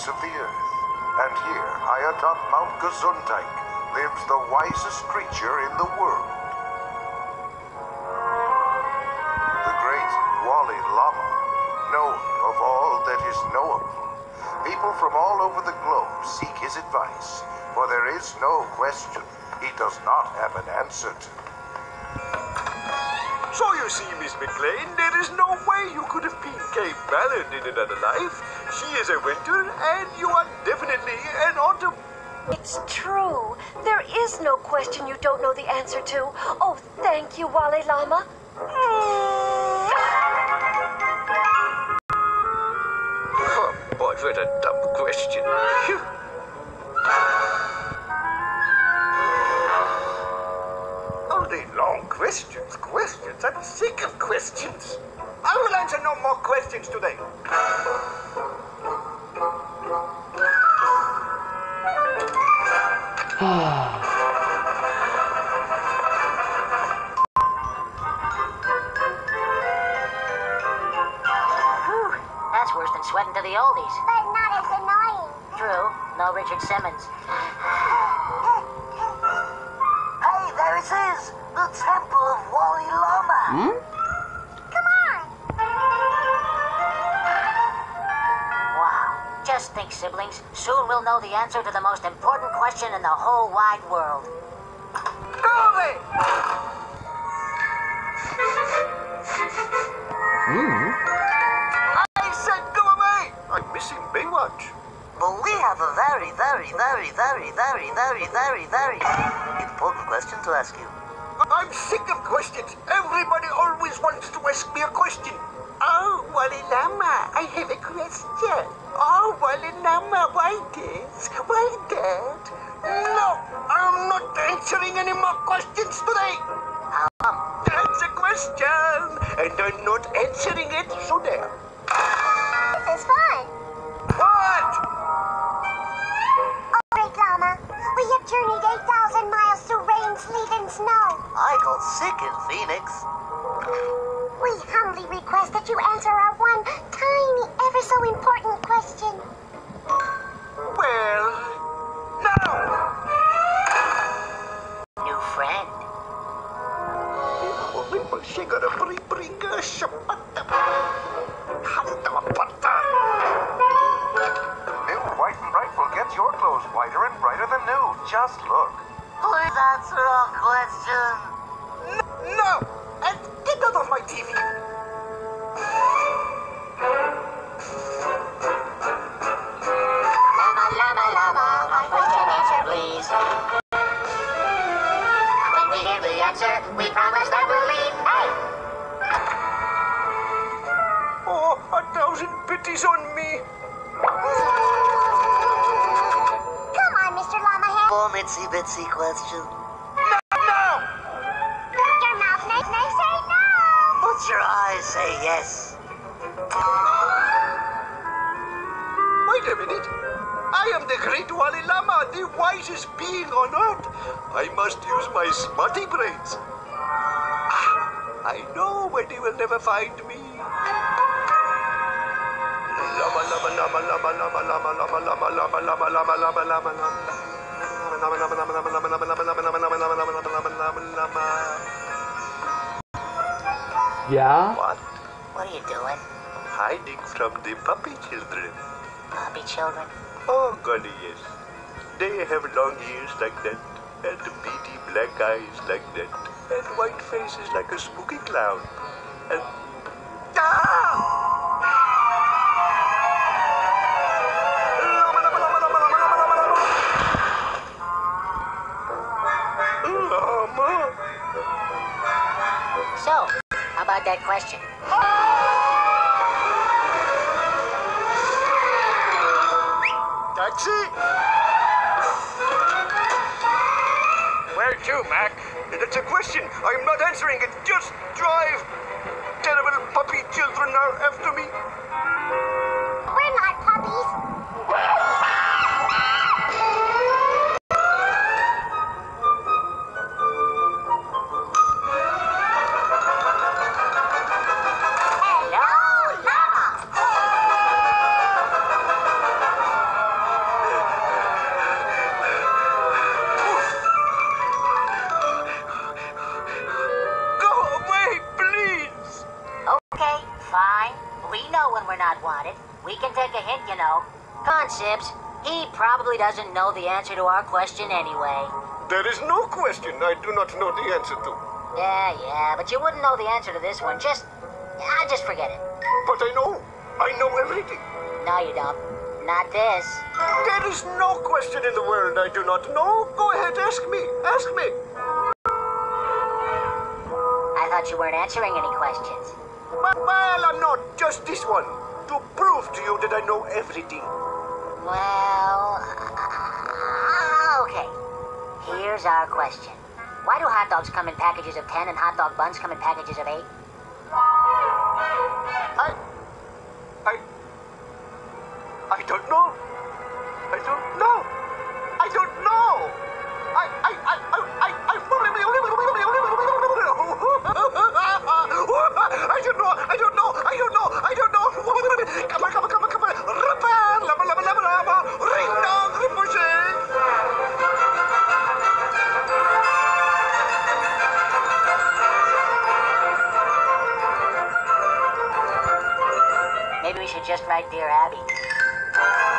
face of the earth. And here, high atop Mount Gesundheit, lives the wisest creature in the world. The great Wally Llama, known of all that is knowable. People from all over the globe seek his advice, for there is no question he does not have an answer to. So you see, Miss MacLaine, there is no way you could have been Kaye Ballard in another life. She is a winter, and you are definitely an autumn. It's true. There is no question you don't know the answer to. Oh, thank you, Wally Llama. Oh, boy, what a dumb question. Only long questions, questions. I'm sick of questions. I will answer no more questions today. Worse than sweating to the oldies. But not as annoying. True, no Richard Simmons. Hey, there it is! The Temple of Wally Llama! Hmm? Come on. Wow. Just think, siblings. Soon we'll know the answer to the most important question in the whole wide world. Go away! Missing Baywatch. But we have a very, very, very, very, very, very, very, very important question to ask you. I'm sick of questions. Everybody always wants to ask me a question. Oh, Wally Llama, I have a question. Oh, Wally Llama, why this? Why that? No, I'm not answering any more questions today. I got sick in Phoenix. We humbly request that you answer our one tiny, ever so important question. Well, now. New friend. Oh, Sigara bring-bringa uh, sa pata. Handa pata. New White and Bright will get your clothes whiter and brighter than new. Just look. Please answer our question. When the answer, we promise that we'll leave. Hey! Oh, a thousand pities on me! Come on, Mr. Llama Head. Poor oh, Mitsy Bitsy question. No, no! Your mouth may, may say no. But your eyes say yes. Wait a minute. I am the great Wally Llama, the wisest being on earth. I must use my smutty brains. Ah, I know where they will never find me. Lama, lama, lama, lama, lama, lama, lama, lama, lama, lama, lama, lama, lama, lama. Lama, lama, lama, lama, lama, lama, lama, lama, lama, lama, lama, lama, lama, lama, lama. Yeah? What? What are you doing, Hiding from the puppy children. puppy children? Oh, golly, yes. They have long ears like that, and beady black eyes like that, and white faces like a spooky clown. And. Ah! Lama, lama, lama, lama, lama, lama, lama, lama. Lama. So, how about that question? Where to, Mac? That's a question. I'm not answering it. Just drive. Terrible puppy children are after me. Sips. He probably doesn't know the answer to our question anyway. There is no question I do not know the answer to. Yeah, yeah, but you wouldn't know the answer to this one. Just, ah, just forget it. But I know. I know everything. No, you don't. Not this. There is no question in the world I do not know. Go ahead, ask me. Ask me. I thought you weren't answering any questions. Well, I'm not. Just this one. To prove to you that I know everything. Well, uh, okay. Here's our question. Why do hot dogs come in packages of 10 and hot dog buns come in packages of 8? should just write, Dear Abby.